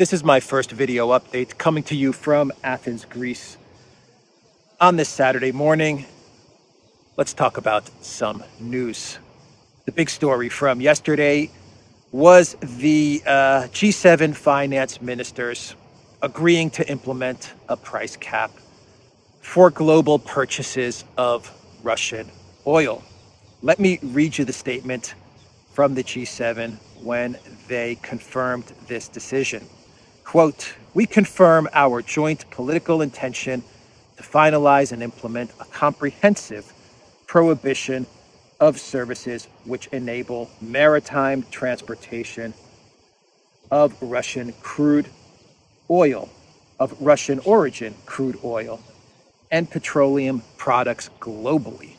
This is my first video update coming to you from Athens, Greece. On this Saturday morning, let's talk about some news. The big story from yesterday was the uh, G7 finance ministers agreeing to implement a price cap for global purchases of Russian oil. Let me read you the statement from the G7 when they confirmed this decision. Quote, we confirm our joint political intention to finalize and implement a comprehensive prohibition of services which enable maritime transportation of Russian crude oil, of Russian origin crude oil, and petroleum products globally.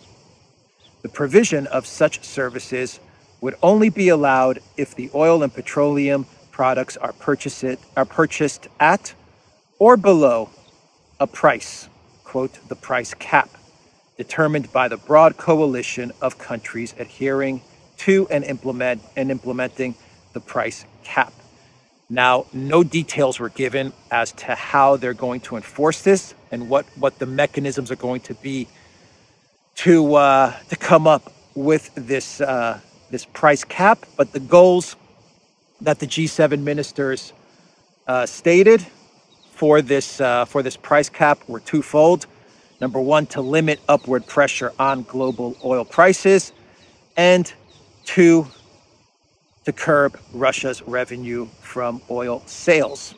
The provision of such services would only be allowed if the oil and petroleum products are purchased, are purchased at or below a price, quote, the price cap, determined by the broad coalition of countries adhering to and implement and implementing the price cap. Now, no details were given as to how they're going to enforce this and what, what the mechanisms are going to be to uh, to come up with this uh, this price cap. But the goals that the G7 ministers uh, stated for this uh, for this price cap were twofold. Number one, to limit upward pressure on global oil prices, and two, to curb Russia's revenue from oil sales.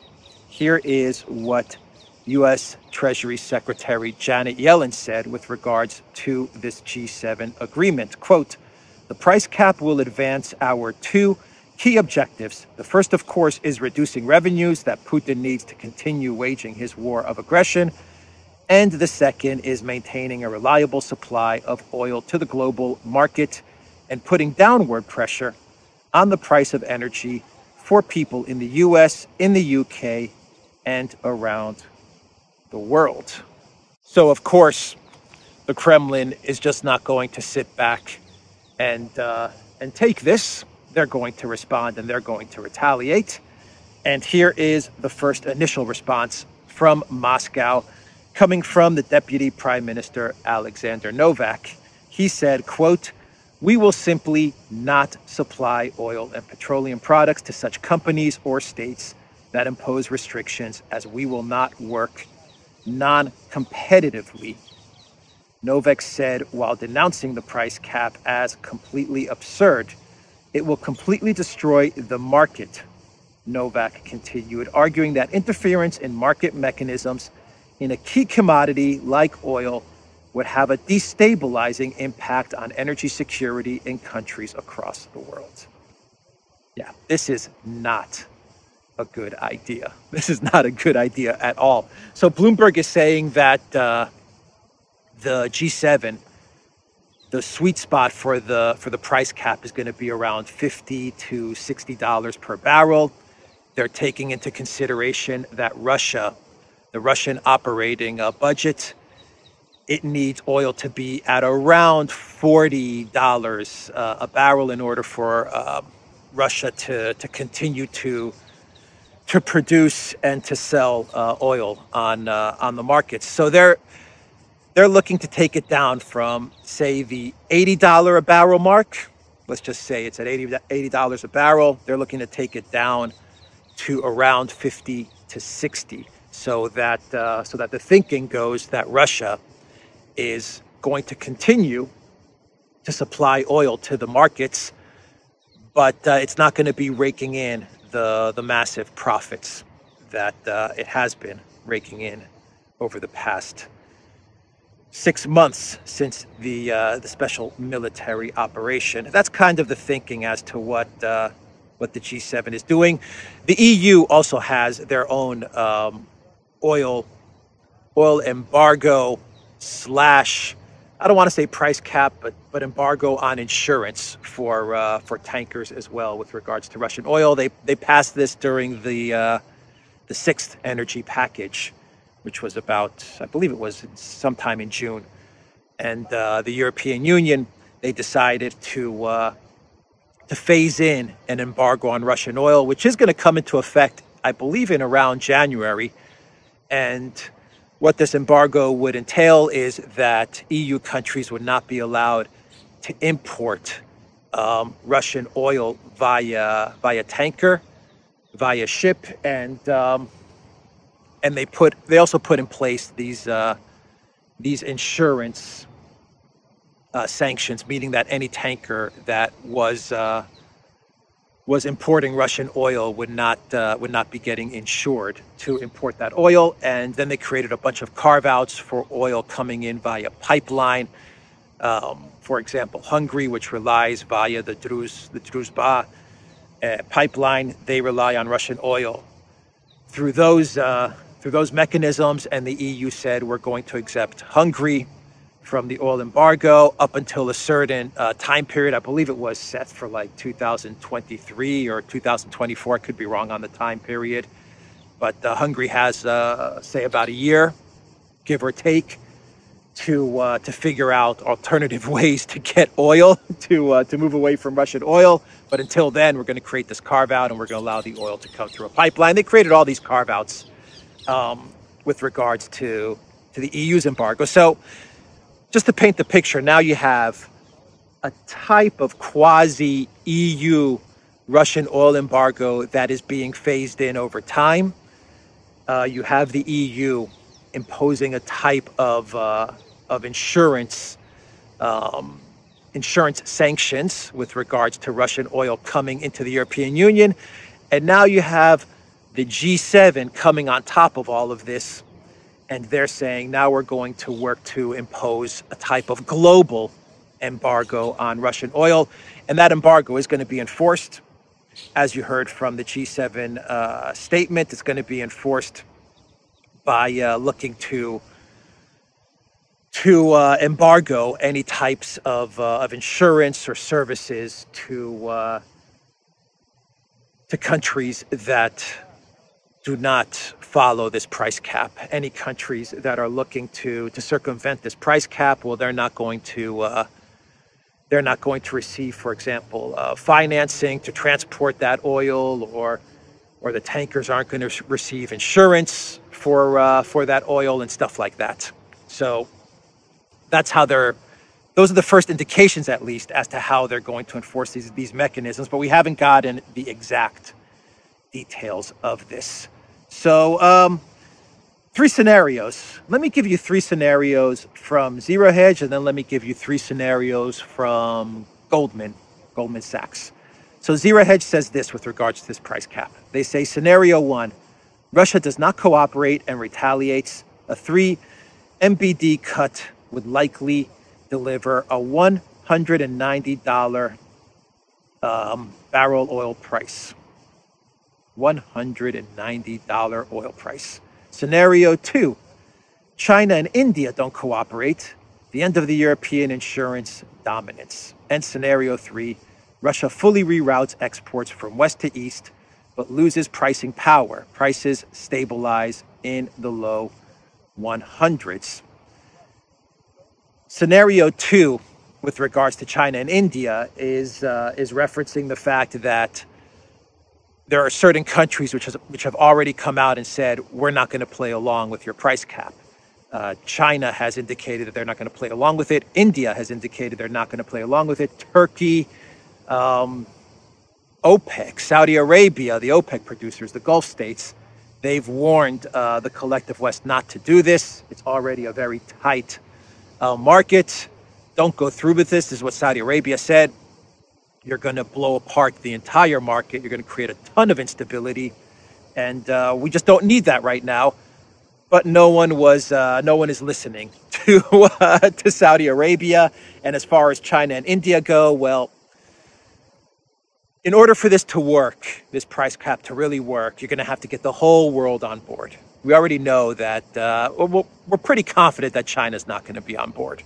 Here is what U.S. Treasury Secretary Janet Yellen said with regards to this G7 agreement. Quote, the price cap will advance our two key objectives. The first, of course, is reducing revenues that Putin needs to continue waging his war of aggression. And the second is maintaining a reliable supply of oil to the global market and putting downward pressure on the price of energy for people in the US, in the UK, and around the world. So, of course, the Kremlin is just not going to sit back and, uh, and take this they're going to respond and they're going to retaliate. And here is the first initial response from Moscow coming from the Deputy Prime Minister Alexander Novak. He said, quote, we will simply not supply oil and petroleum products to such companies or states that impose restrictions as we will not work non-competitively. Novak said while denouncing the price cap as completely absurd it will completely destroy the market, Novak continued, arguing that interference in market mechanisms in a key commodity like oil would have a destabilizing impact on energy security in countries across the world. Yeah, this is not a good idea. This is not a good idea at all. So Bloomberg is saying that uh, the G7 the sweet spot for the for the price cap is going to be around 50 to 60 dollars per barrel. They're taking into consideration that russia the russian operating uh, budget it needs oil to be at around 40 dollars uh, a barrel in order for uh, russia to to continue to to produce and to sell uh, oil on uh, on the markets so they're they're looking to take it down from, say, the $80 a barrel mark. Let's just say it's at $80 a barrel. They're looking to take it down to around 50 to 60 so that, uh, so that the thinking goes that Russia is going to continue to supply oil to the markets, but uh, it's not going to be raking in the, the massive profits that uh, it has been raking in over the past six months since the uh, the special military operation. That's kind of the thinking as to what uh, what the G7 is doing. The EU also has their own um, oil oil embargo slash I don't want to say price cap, but but embargo on insurance for uh, for tankers as well with regards to Russian oil. They they passed this during the uh, the sixth energy package which was about, I believe it was sometime in June. And uh, the European Union, they decided to, uh, to phase in an embargo on Russian oil, which is going to come into effect I believe, in around January. And what this embargo would entail is that EU countries would not be allowed to import um, Russian oil via via tanker, via ship, and um, and they put they also put in place these uh, these insurance uh, sanctions, meaning that any tanker that was uh, was importing Russian oil would not uh, would not be getting insured to import that oil. And then they created a bunch of carve outs for oil coming in via pipeline. Um, for example, Hungary, which relies via the Druz the Druzhba uh, pipeline, they rely on Russian oil. Through those uh, through those mechanisms, and the EU said we're going to accept Hungary from the oil embargo up until a certain uh, time period. I believe it was set for like 2023 or 2024. I could be wrong on the time period. But uh, Hungary has, uh, say, about a year, give or take, to uh, to figure out alternative ways to get oil to uh, to move away from Russian oil. But until then, we're going to create this carve out, and we're going to allow the oil to come through a pipeline. They created all these carve outs um, with regards to to the EU's embargo. So just to paint the picture, now you have a type of quasi EU Russian oil embargo that is being phased in over time. Uh, you have the EU imposing a type of, uh, of insurance um, insurance sanctions with regards to Russian oil coming into the European Union. And now you have the G7 coming on top of all of this and they're saying now we're going to work to impose a type of global embargo on Russian oil. And that embargo is going to be enforced, as you heard from the G7 uh, statement, it's going to be enforced by uh, looking to to uh, embargo any types of, uh, of insurance or services to uh, to countries that do not follow this price cap. Any countries that are looking to to circumvent this price cap, well, they're not going to uh, they're not going to receive, for example, uh, financing to transport that oil, or or the tankers aren't going to receive insurance for uh, for that oil and stuff like that. So that's how they're. Those are the first indications, at least, as to how they're going to enforce these these mechanisms. But we haven't gotten the exact details of this. So, um, three scenarios. Let me give you three scenarios from Zero Hedge, and then let me give you three scenarios from Goldman, Goldman Sachs. So, Zero Hedge says this with regards to this price cap. They say scenario one Russia does not cooperate and retaliates. A three MBD cut would likely deliver a $190 um, barrel oil price. $190 oil price. Scenario two China and India don't cooperate. The end of the European insurance dominance. And scenario three Russia fully reroutes exports from west to east, but loses pricing power. Prices stabilize in the low 100s. Scenario two, with regards to China and India, is, uh, is referencing the fact that there are certain countries which, has, which have already come out and said, we're not going to play along with your price cap. Uh, China has indicated that they're not going to play along with it. India has indicated they're not going to play along with it. Turkey, um, OPEC, Saudi Arabia, the OPEC producers, the Gulf states, they've warned uh, the collective West not to do this. It's already a very tight uh, market. Don't go through with this, this is what Saudi Arabia said you're going to blow apart the entire market. You're going to create a ton of instability, and uh, we just don't need that right now. But no one was, uh, no one is listening to uh, to Saudi Arabia. And as far as China and India go, well, in order for this to work, this price cap to really work, you're going to have to get the whole world on board. We already know that uh, we're pretty confident that China's not going to be on board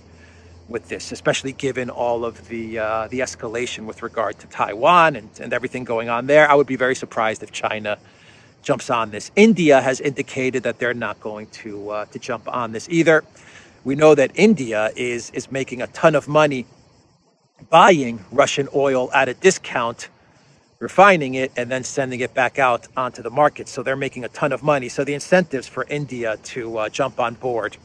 with this, especially given all of the uh, the escalation with regard to Taiwan and, and everything going on there. I would be very surprised if China jumps on this. India has indicated that they're not going to uh, to jump on this either. We know that India is is making a ton of money buying Russian oil at a discount refining it, and then sending it back out onto the market. So they're making a ton of money. So the incentives for India to uh, jump on board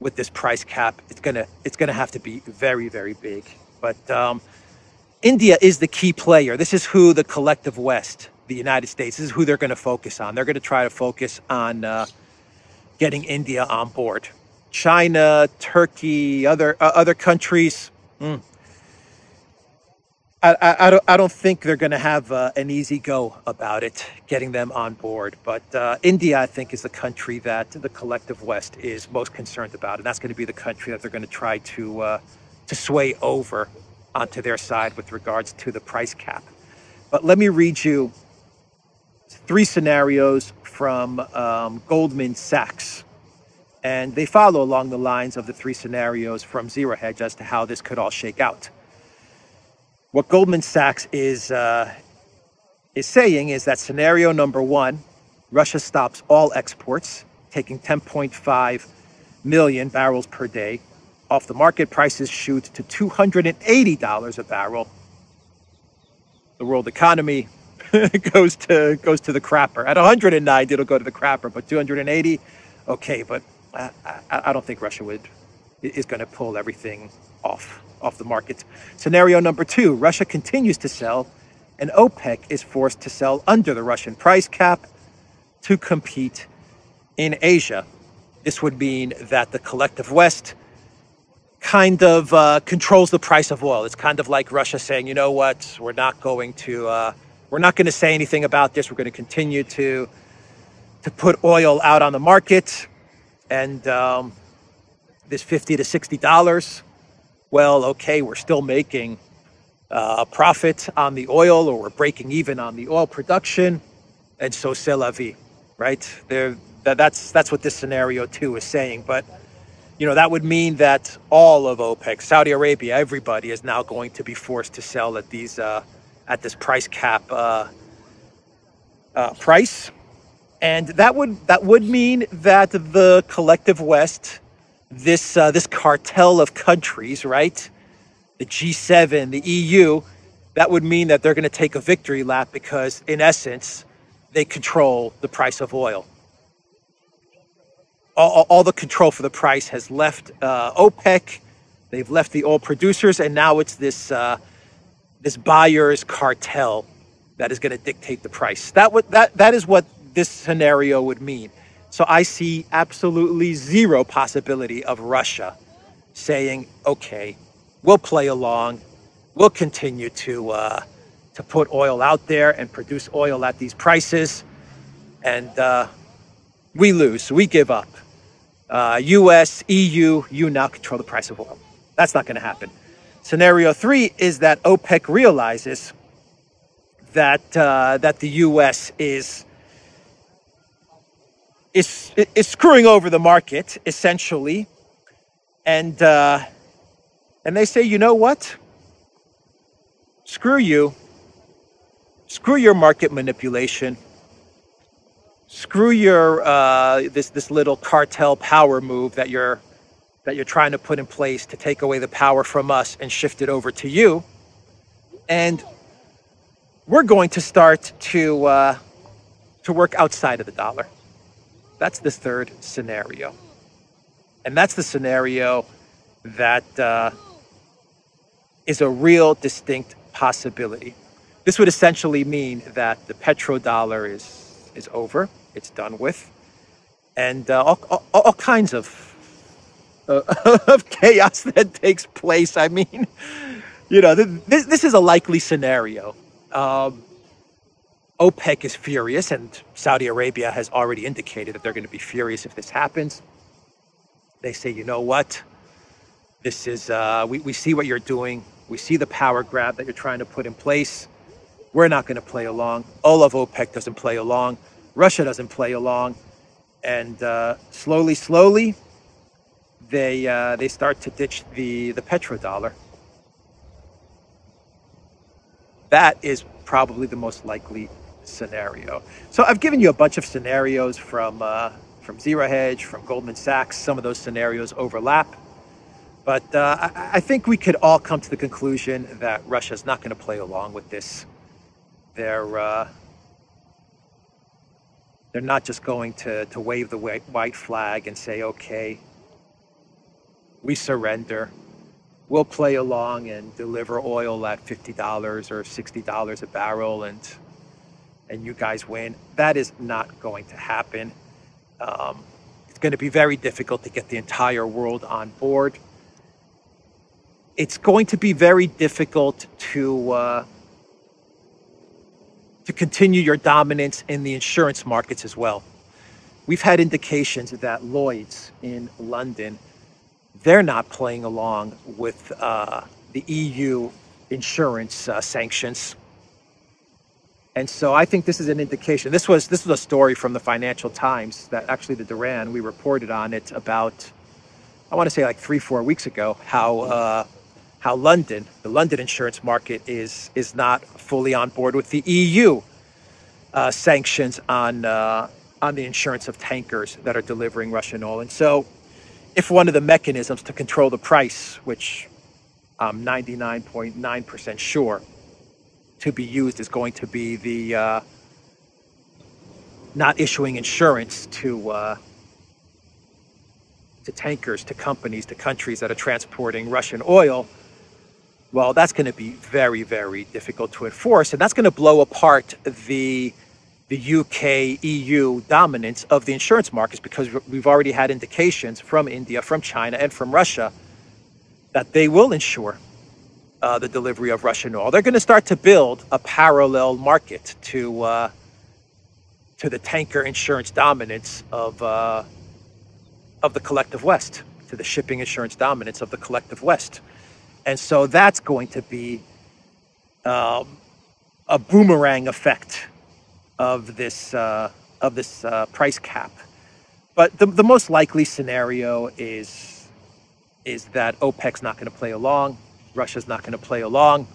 with this price cap, it's gonna it's gonna have to be very very big. But um, India is the key player. This is who the collective West, the United States, this is who they're going to focus on. They're going to try to focus on uh, getting India on board. China, Turkey, other uh, other countries. Mm, I, I, I, don't, I don't think they're going to have uh, an easy go about it, getting them on board. But uh, India, I think, is the country that the collective West is most concerned about, and that's going to be the country that they're going to try to uh, to sway over onto their side with regards to the price cap. But let me read you three scenarios from um, Goldman Sachs. And they follow along the lines of the three scenarios from Zero Hedge as to how this could all shake out. What Goldman Sachs is, uh, is saying is that scenario number one Russia stops all exports, taking 10.5 million barrels per day off the market. Prices shoot to $280 a barrel. The world economy goes to goes to the crapper. At 190, it'll go to the crapper, but 280, okay. But I, I, I don't think Russia would is going to pull everything off off the market. Scenario number two: Russia continues to sell, and OPEC is forced to sell under the Russian price cap to compete in Asia. This would mean that the collective West kind of uh, controls the price of oil. It's kind of like Russia saying, you know what, we're not going to uh, we're not going to say anything about this. We're going to continue to to put oil out on the market, and um, this fifty to sixty dollars. Well, okay, we're still making uh, a profit on the oil, or we're breaking even on the oil production, and so c'est la vie, right? There, that, that's that's what this scenario two is saying, but you know, that would mean that all of OPEC, Saudi Arabia, everybody is now going to be forced to sell at these uh, at this price cap uh, uh, price, and that would that would mean that the collective West, this uh, this cartel of countries, right, the G7, the EU, that would mean that they're going to take a victory lap because, in essence, they control the price of oil all, all the control for the price has left uh, OPEC. They've left the oil producers, and now it's this uh, this buyers cartel that is going to dictate the price. That would that that is what this scenario would mean. So I see absolutely zero possibility of Russia saying, "Okay, we'll play along, we'll continue to uh, to put oil out there and produce oil at these prices, and uh, we lose, we give up." uh, US, EU, you now control the price of oil. That's not going to happen. Scenario three is that OPEC realizes that uh, that the U.S. is is is screwing over the market essentially, and uh, and they say, you know what? Screw you. Screw your market manipulation screw your uh, this this little cartel power move that you're that you're trying to put in place to take away the power from us and shift it over to you, and we're going to start to uh, to work outside of the dollar. That's the third scenario, and that's the scenario that uh, is a real distinct possibility. This would essentially mean that the petrodollar is is over it's done with, and uh, all, all, all, kinds of uh, of chaos that takes place. I mean, you know, this, this is a likely scenario. Um, OPEC is furious, and Saudi Arabia has already indicated that they're going to be furious if this happens. They say, you know what? This is, uh, we, we see what you're doing. We see the power grab that you're trying to put in place. We're not going to play along. All of OPEC doesn't play along. Russia doesn't play along, and uh, slowly, slowly, they uh, they start to ditch the the petrodollar. That is probably the most likely scenario. So I've given you a bunch of scenarios from uh, from Zero Hedge, from Goldman Sachs. Some of those scenarios overlap, but uh, I, I think we could all come to the conclusion that Russia is not going to play along with this they're uh, they're not just going to, to wave the white flag and say, okay, we surrender. We'll play along and deliver oil at $50 or $60 a barrel and, and you guys win. That is not going to happen. Um, it's going to be very difficult to get the entire world on board. It's going to be very difficult to uh, to continue your dominance in the insurance markets as well. We've had indications that Lloyd's in London, they're not playing along with uh, the EU insurance uh, sanctions. And so I think this is an indication. This was this was a story from the Financial Times that actually the Duran we reported on it about I want to say like three four weeks ago how uh, how London, the London insurance market, is is not fully on board with the EU uh, sanctions on uh, on the insurance of tankers that are delivering Russian oil. And so, if one of the mechanisms to control the price, which I'm 99.9% sure to be used, is going to be the uh, not issuing insurance to uh, to tankers, to companies, to countries that are transporting Russian oil well, that's going to be very, very difficult to enforce. And that's going to blow apart the, the UK EU dominance of the insurance markets because we've already had indications from India, from China, and from Russia that they will insure uh, the delivery of Russian oil. They're going to start to build a parallel market to, uh, to the tanker insurance dominance of, uh, of the collective West, to the shipping insurance dominance of the collective West. And so that's going to be um, a boomerang effect of this uh, of this uh, price cap. But the, the most likely scenario is is that OPEC's not going to play along, Russia's not going to play along.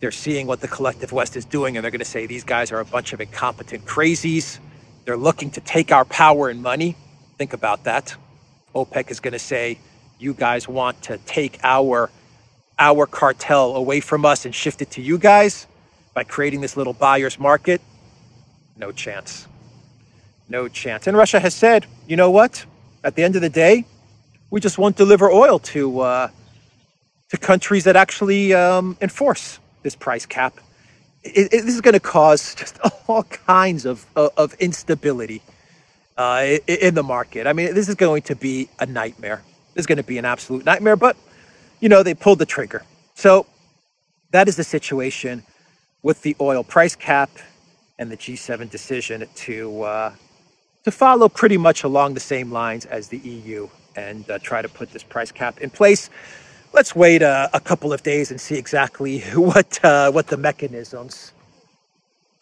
They're seeing what the collective West is doing, and they're going to say these guys are a bunch of incompetent crazies. They're looking to take our power and money. Think about that. OPEC is going to say, you guys want to take our our cartel away from us and shift it to you guys by creating this little buyer's market? No chance. No chance. And Russia has said, you know what? At the end of the day, we just won't deliver oil to uh, to countries that actually um, enforce this price cap. It, it, this is going to cause just all kinds of of, of instability uh, in the market. I mean, this is going to be a nightmare. This is going to be an absolute nightmare. But you know, they pulled the trigger. So that is the situation with the oil price cap and the G7 decision to uh, to follow pretty much along the same lines as the EU and uh, try to put this price cap in place. Let's wait a, a couple of days and see exactly what uh, what the mechanisms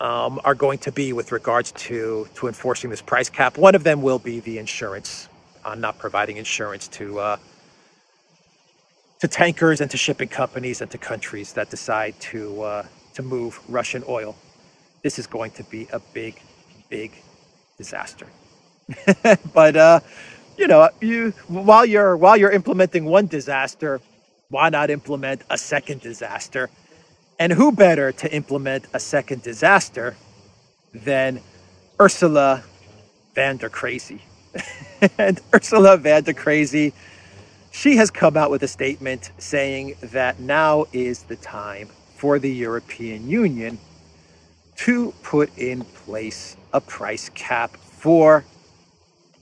um, are going to be with regards to to enforcing this price cap. One of them will be the insurance on not providing insurance to uh, to tankers and to shipping companies and to countries that decide to uh, to move Russian oil. This is going to be a big, big disaster. but uh, you know, you while you're while you're implementing one disaster, why not implement a second disaster? And who better to implement a second disaster than Ursula van der Crazy? and Ursula van der Crazy she has come out with a statement saying that now is the time for the European Union to put in place a price cap for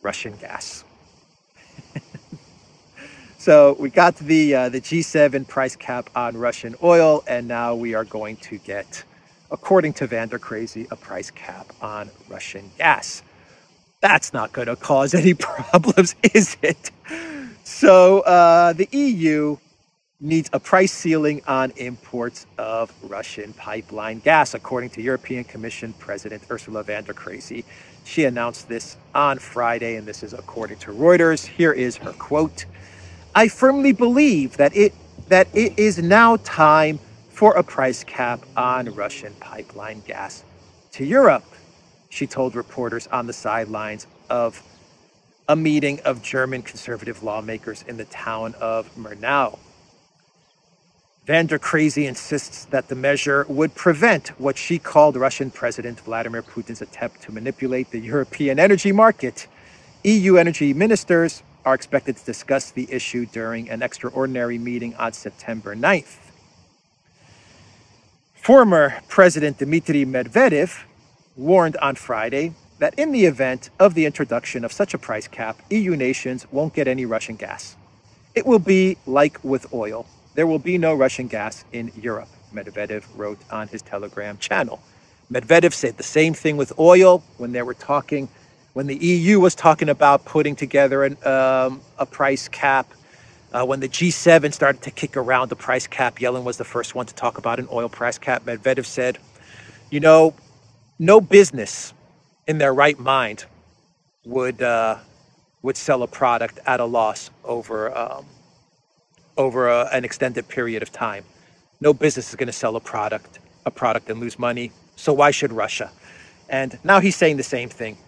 Russian gas. So we got the uh, the G7 price cap on Russian oil, and now we are going to get, according to Vander Crazy, a price cap on Russian gas. That's not going to cause any problems, is it? So uh, the EU needs a price ceiling on imports of Russian pipeline gas, according to European Commission President Ursula von der Crazy. She announced this on Friday, and this is according to Reuters. Here is her quote: "I firmly believe that it that it is now time for a price cap on Russian pipeline gas to Europe." She told reporters on the sidelines of a meeting of German conservative lawmakers in the town of Murnau. Van der Crazy insists that the measure would prevent what she called Russian President Vladimir Putin's attempt to manipulate the European energy market. EU energy ministers are expected to discuss the issue during an extraordinary meeting on September 9th. Former President Dmitry Medvedev warned on Friday that in the event of the introduction of such a price cap, EU nations won't get any Russian gas. It will be like with oil there will be no Russian gas in Europe, Medvedev wrote on his Telegram channel. Medvedev said the same thing with oil when they were talking, when the EU was talking about putting together an, um, a price cap. Uh, when the G7 started to kick around the price cap, Yellen was the first one to talk about an oil price cap. Medvedev said, you know, no business in their right mind would uh, would sell a product at a loss over um, over a, an extended period of time. No business is going to sell a product, a product and lose money. So why should Russia? And now he's saying the same thing.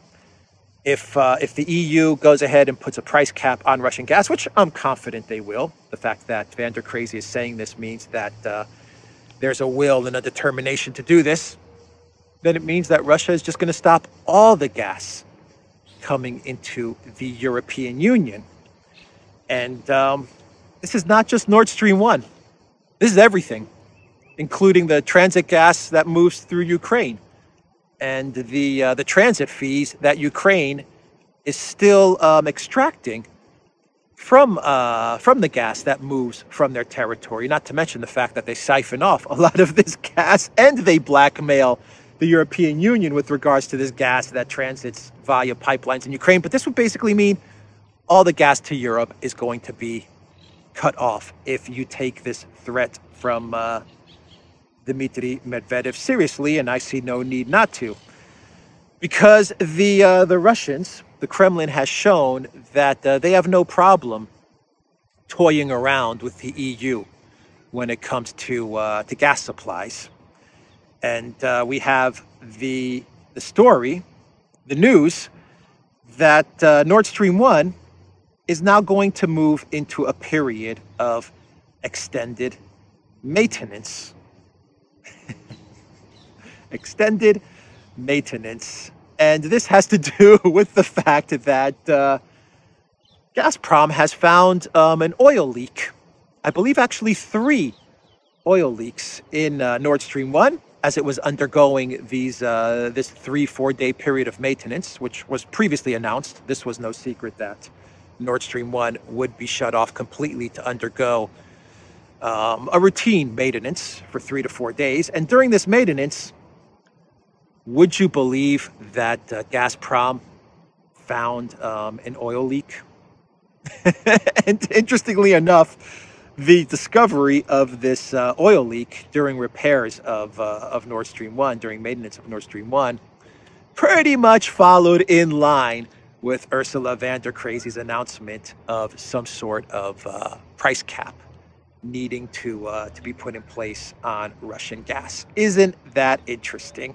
If uh, if the EU goes ahead and puts a price cap on Russian gas, which I'm confident they will, the fact that Van der Crazy is saying this means that uh, there's a will and a determination to do this, then it means that Russia is just going to stop all the gas coming into the European Union. And um, this is not just Nord Stream 1. This is everything, including the transit gas that moves through Ukraine and the, uh, the transit fees that Ukraine is still um, extracting from, uh, from the gas that moves from their territory, not to mention the fact that they siphon off a lot of this gas and they blackmail the European Union with regards to this gas that transits via pipelines in Ukraine. But this would basically mean all the gas to Europe is going to be cut off if you take this threat from uh, Dmitry Medvedev seriously, and I see no need not to. Because the, uh, the Russians, the Kremlin has shown that uh, they have no problem toying around with the EU when it comes to, uh, to gas supplies. And uh, we have the, the story, the news, that uh, Nord Stream 1 is now going to move into a period of extended maintenance. Extended maintenance. And this has to do with the fact that uh, Gazprom has found um, an oil leak. I believe actually three oil leaks in uh, Nord Stream 1 as it was undergoing these uh, this three, four day period of maintenance, which was previously announced. This was no secret that Nord Stream 1 would be shut off completely to undergo um, a routine maintenance for three to four days. And during this maintenance, would you believe that uh, Gazprom found um, an oil leak? and interestingly enough, the discovery of this uh, oil leak during repairs of, uh, of Nord Stream 1, during maintenance of Nord Stream 1, pretty much followed in line with Ursula von der Crazy's announcement of some sort of uh, price cap needing to uh, to be put in place on Russian gas. Isn't that interesting?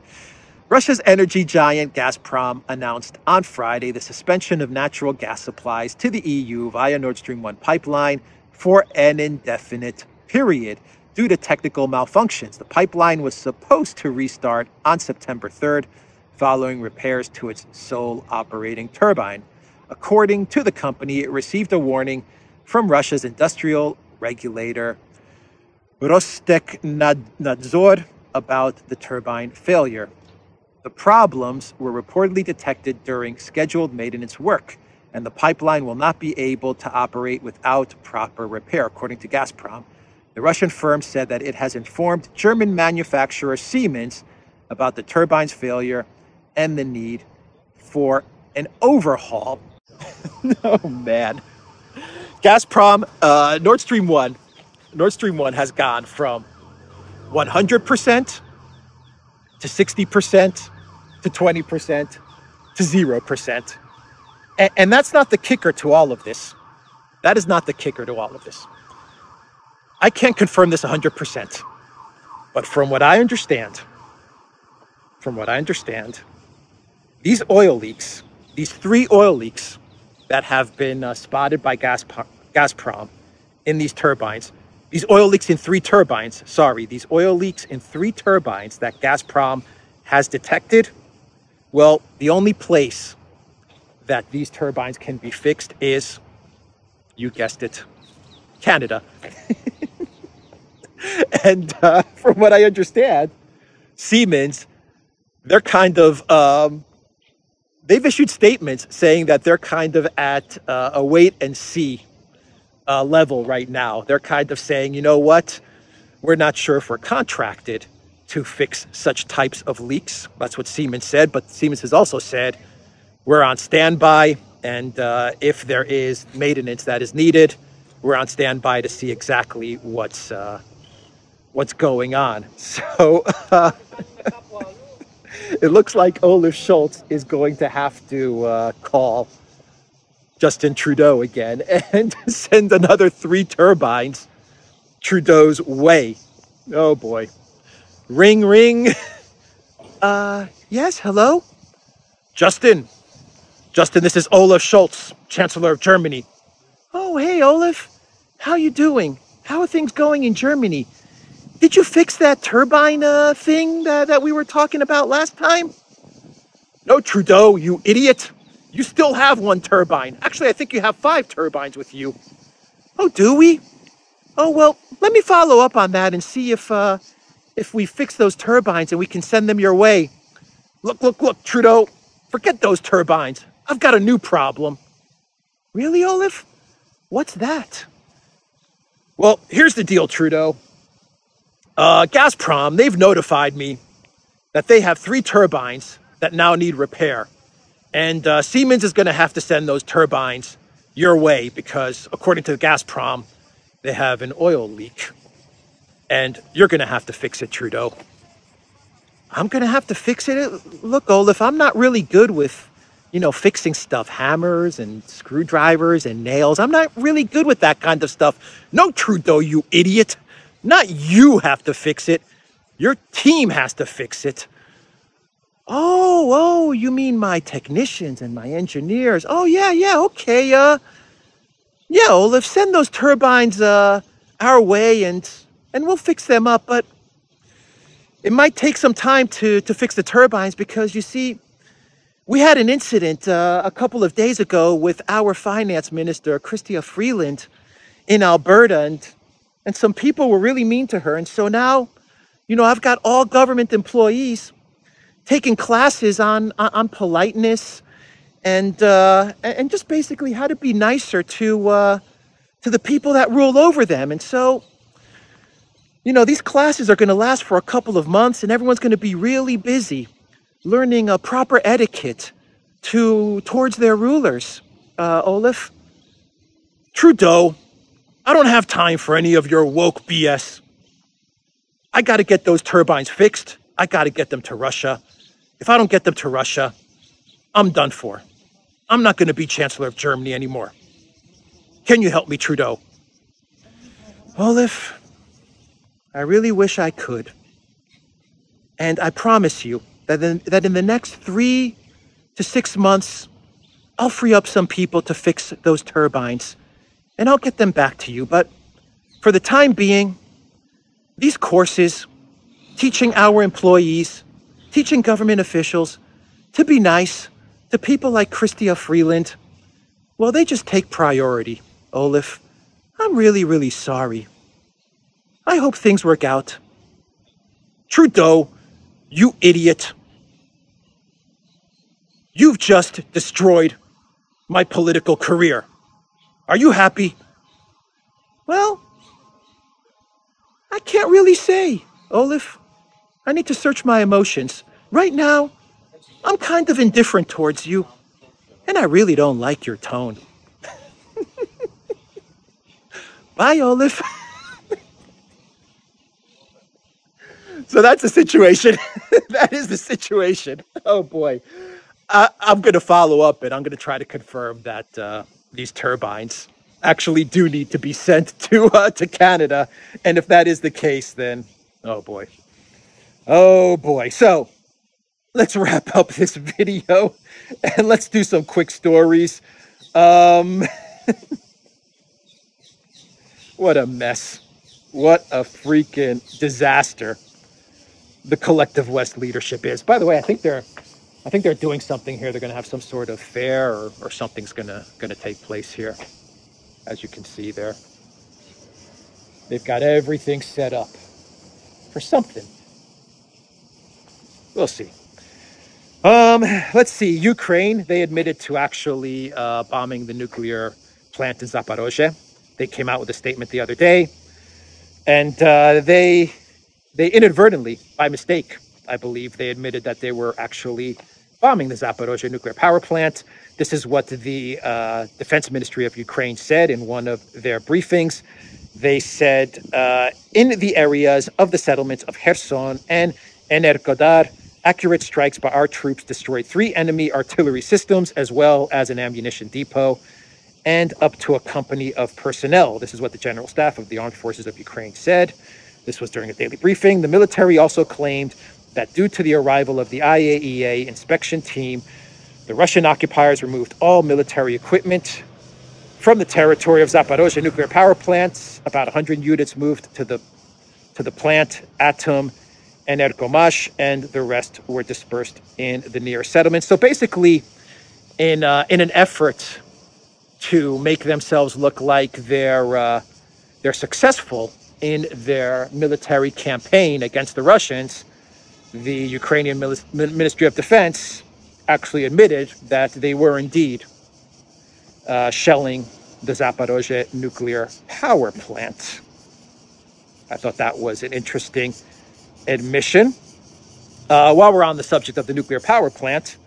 Russia's energy giant Gazprom announced on Friday the suspension of natural gas supplies to the EU via Nord Stream 1 pipeline for an indefinite period due to technical malfunctions. The pipeline was supposed to restart on September 3rd following repairs to its sole operating turbine. According to the company, it received a warning from Russia's industrial regulator Rostekhnadzor about the turbine failure. The problems were reportedly detected during scheduled maintenance work, and the pipeline will not be able to operate without proper repair, according to Gazprom. The Russian firm said that it has informed German manufacturer Siemens about the turbine's failure and the need for an overhaul. oh man. Gazprom, uh, Nord Stream 1, Nord Stream 1 has gone from 100% to 60% to 20% to 0%. And, and that's not the kicker to all of this. That is not the kicker to all of this. I can't confirm this 100%. But from what I understand, from what I understand, these oil leaks, these three oil leaks that have been uh, spotted by Gazprom in these turbines, these oil leaks in three turbines, sorry, these oil leaks in three turbines that Gazprom has detected. Well, the only place that these turbines can be fixed is, you guessed it, Canada. and uh, from what I understand, Siemens, they're kind of, um, they've issued statements saying that they're kind of at uh, a wait and see uh, level right now. They're kind of saying, you know what? We're not sure if we're contracted to fix such types of leaks. That's what Siemens said. But Siemens has also said we're on standby. And uh, if there is maintenance that is needed, we're on standby to see exactly what's uh, what's going on. So uh, it looks like Olaf Scholz is going to have to uh, call Justin Trudeau again and send another three turbines Trudeau's way. Oh boy. Ring, ring. Uh, yes, hello? Justin. Justin, this is Olaf Scholz, Chancellor of Germany. Oh, hey, Olaf. How you doing? How are things going in Germany? Did you fix that turbine uh, thing that, that we were talking about last time? No, Trudeau, you idiot. You still have one turbine. Actually, I think you have five turbines with you. Oh, do we? Oh, well, let me follow up on that and see if, uh, if we fix those turbines and we can send them your way. Look, look, look, Trudeau, forget those turbines. I've got a new problem. Really, Olaf? What's that? Well, here's the deal, Trudeau. Uh, Gazprom, they've notified me that they have three turbines that now need repair. And uh, Siemens is going to have to send those turbines your way because, according to Gazprom, they have an oil leak. And you're going to have to fix it, Trudeau. I'm going to have to fix it. Look, Olaf, I'm not really good with, you know, fixing stuff, hammers and screwdrivers and nails. I'm not really good with that kind of stuff. No, Trudeau, you idiot. Not you have to fix it. Your team has to fix it. Oh, oh, you mean my technicians and my engineers. Oh, yeah, yeah, okay. Uh, yeah, Olaf, send those turbines uh, our way and and we'll fix them up. But it might take some time to, to fix the turbines because you see, we had an incident uh, a couple of days ago with our finance minister, Chrystia Freeland, in Alberta. And and some people were really mean to her. And so now, you know, I've got all government employees taking classes on, on, politeness and, uh, and just basically how to be nicer to, uh, to the people that rule over them. And so, you know, these classes are going to last for a couple of months and everyone's going to be really busy learning a proper etiquette to towards their rulers. Uh, Olaf, Trudeau, I don't have time for any of your woke BS. I got to get those turbines fixed. I got to get them to Russia. If I don't get them to Russia, I'm done for. I'm not going to be Chancellor of Germany anymore. Can you help me, Trudeau? Olaf, I really wish I could. And I promise you that in, that in the next three to six months, I'll free up some people to fix those turbines and I'll get them back to you. But for the time being, these courses, teaching our employees, teaching government officials to be nice to people like Chrystia Freeland, well, they just take priority. Olaf, I'm really, really sorry. I hope things work out. Trudeau, you idiot. You've just destroyed my political career. Are you happy? Well, I can't really say, Olaf. I need to search my emotions. Right now, I'm kind of indifferent towards you, and I really don't like your tone. Bye, Olaf. so that's the situation. that is the situation. Oh boy. I, am going to follow up and I'm going to try to confirm that. Uh, these turbines actually do need to be sent to uh, to Canada. And if that is the case, then oh boy, oh boy. So let's wrap up this video and let's do some quick stories. Um, what a mess. what a freaking disaster the collective West leadership is. By the way, I think they're I think they're doing something here. They're going to have some sort of fair or, or something's going to going to take place here. As you can see there. They've got everything set up for something. We'll see. Um, let's see. Ukraine, they admitted to actually uh, bombing the nuclear plant in Zaporozhye. They came out with a statement the other day, and uh, they they inadvertently, by mistake, I believe, they admitted that they were actually bombing the Zaporozhye nuclear power plant. This is what the uh, Defense Ministry of Ukraine said in one of their briefings. They said uh, in the areas of the settlements of Kherson and Enerhodar, accurate strikes by our troops destroyed three enemy artillery systems as well as an ammunition depot and up to a company of personnel. This is what the General Staff of the Armed Forces of Ukraine said. This was during a daily briefing. The military also claimed that due to the arrival of the IAEA inspection team, the Russian occupiers removed all military equipment from the territory of Zaporozhye nuclear power plants. About 100 units moved to the to the plant, Atom, and Energomash, and the rest were dispersed in the near settlements. So basically, in uh, in an effort to make themselves look like they're uh, they're successful in their military campaign against the Russians, the Ukrainian Ministry of Defense actually admitted that they were indeed uh, shelling the Zaporozhye nuclear power plant. I thought that was an interesting admission. Uh, while we're on the subject of the nuclear power plant,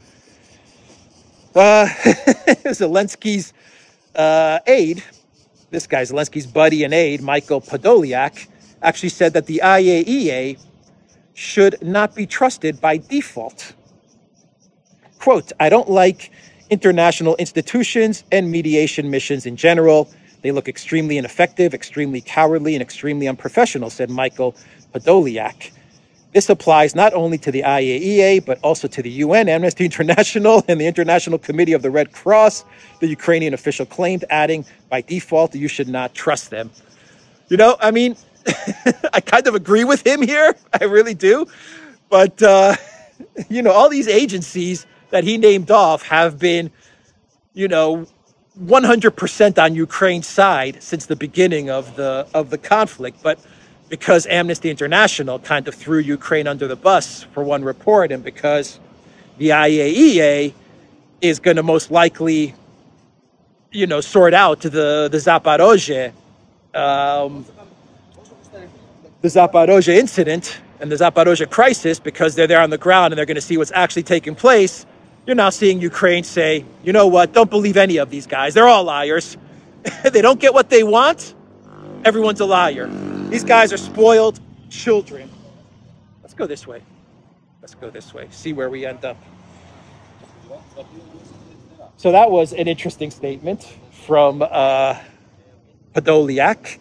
uh, Zelensky's uh, aide, this guy, Zelensky's buddy and aide, Michael Podolyak, actually said that the IAEA should not be trusted by default. Quote, I don't like international institutions and mediation missions in general. They look extremely ineffective, extremely cowardly, and extremely unprofessional, said Michael Podolyak. This applies not only to the IAEA, but also to the UN, Amnesty International, and the International Committee of the Red Cross, the Ukrainian official claimed, adding, by default, you should not trust them. You know, I mean, I kind of agree with him here. I really do. But, uh, you know, all these agencies that he named off have been, you know, 100% on Ukraine's side since the beginning of the of the conflict. But because Amnesty International kind of threw Ukraine under the bus for one report, and because the IAEA is going to most likely, you know, sort out the the Zaporozhye, um, the Zaporozhye incident and the Zaporozhye crisis, because they're there on the ground and they're going to see what's actually taking place. You're now seeing Ukraine say, you know what? Don't believe any of these guys. They're all liars. they don't get what they want. Everyone's a liar. These guys are spoiled children. Let's go this way. Let's go this way. See where we end up. So that was an interesting statement from uh, Podolyak.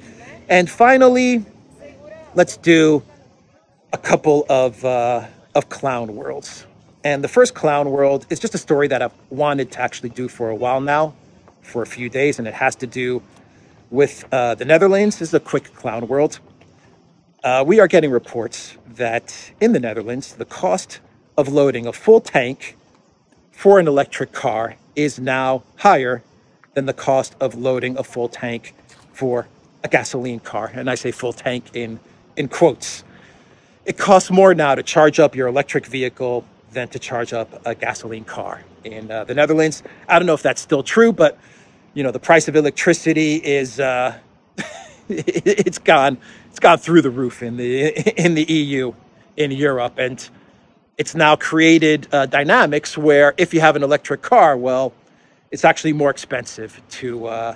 And finally, let's do a couple of, uh, of clown worlds. And the first clown world is just a story that I've wanted to actually do for a while now, for a few days, and it has to do with uh, the Netherlands. This is a quick clown world. Uh, we are getting reports that in the Netherlands, the cost of loading a full tank for an electric car is now higher than the cost of loading a full tank for a gasoline car. And I say full tank in, in quotes. It costs more now to charge up your electric vehicle than to charge up a gasoline car in uh, the Netherlands. I don't know if that's still true, but you know, the price of electricity is uh, it's gone it's gone through the roof in the in the EU, in Europe, and it's now created uh, dynamics where if you have an electric car, well, it's actually more expensive to uh,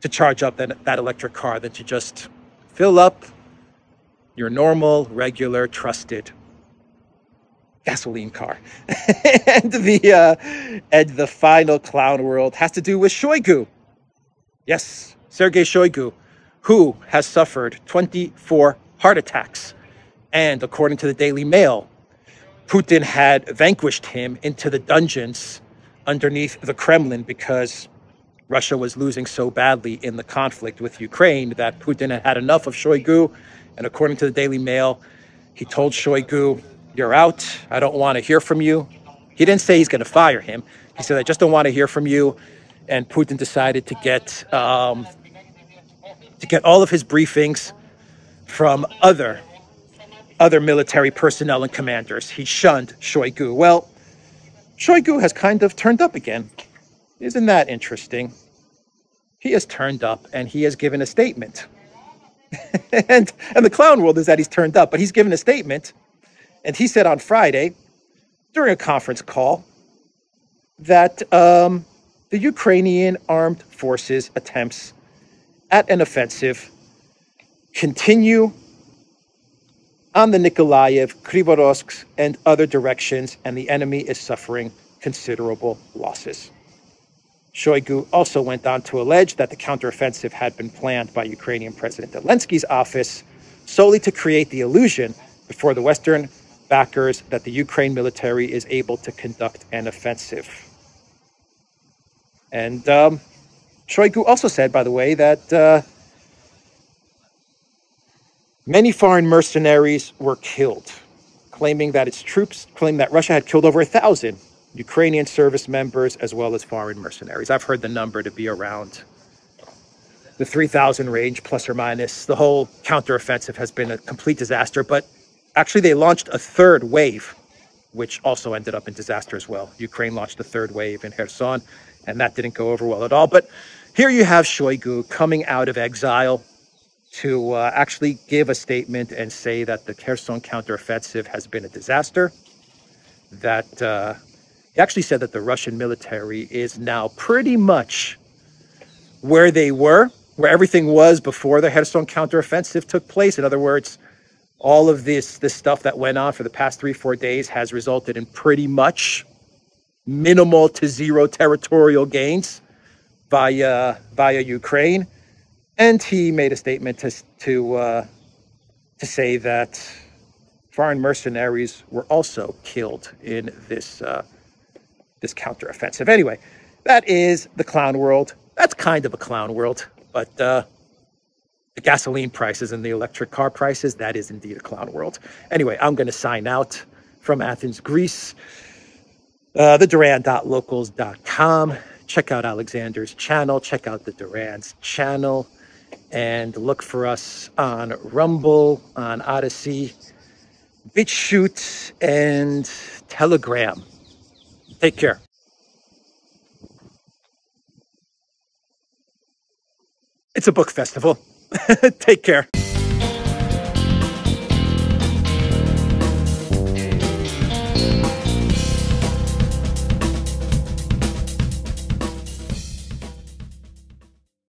to charge up that, that electric car than to just fill up your normal, regular, trusted gasoline car. and the uh, and the final clown world has to do with Shoigu. Yes, Sergei Shoigu, who has suffered 24 heart attacks. And according to the Daily Mail, Putin had vanquished him into the dungeons underneath the Kremlin because Russia was losing so badly in the conflict with Ukraine that Putin had had enough of Shoigu. And according to the Daily Mail, he told Shoigu, You're out. I don't want to hear from you. He didn't say he's going to fire him. He said, I just don't want to hear from you. And Putin decided to get um, to get all of his briefings from other other military personnel and commanders. He shunned Shoigu. Well, Shoigu has kind of turned up again. Isn't that interesting? He has turned up and he has given a statement. and, and the clown world is that he's turned up, but he's given a statement. And he said on Friday, during a conference call, that um, the Ukrainian armed forces' attempts at an offensive continue on the Nikolaev, Krivorovsk, and other directions, and the enemy is suffering considerable losses. Shoigu also went on to allege that the counteroffensive had been planned by Ukrainian President Zelensky's office solely to create the illusion before the Western backers that the Ukraine military is able to conduct an offensive. And um, also said, by the way, that uh, many foreign mercenaries were killed, claiming that its troops claimed that Russia had killed over a thousand Ukrainian service members as well as foreign mercenaries. I've heard the number to be around the 3,000 range, plus or minus. The whole counteroffensive has been a complete disaster, but actually, they launched a third wave, which also ended up in disaster as well. Ukraine launched a third wave in Kherson, and that didn't go over well at all. But here you have Shoigu coming out of exile to uh, actually give a statement and say that the Kherson counteroffensive has been a disaster, that uh, he actually said that the Russian military is now pretty much where they were, where everything was before the Kherson counteroffensive took place. In other words, all of this this stuff that went on for the past three four days has resulted in pretty much minimal to zero territorial gains via via Ukraine. And he made a statement to to uh, to say that foreign mercenaries were also killed in this uh, this counteroffensive. Anyway, that is the clown world. That's kind of a clown world, but uh, the gasoline prices and the electric car prices, that is indeed a clown world. Anyway, I'm going to sign out from Athens, Greece. Uh, the Duran.locals.com. Check out Alexander's channel. Check out the Duran's channel. And look for us on Rumble, on Odysee, BitChute, and Telegram. Take care. It's a book festival. Take care.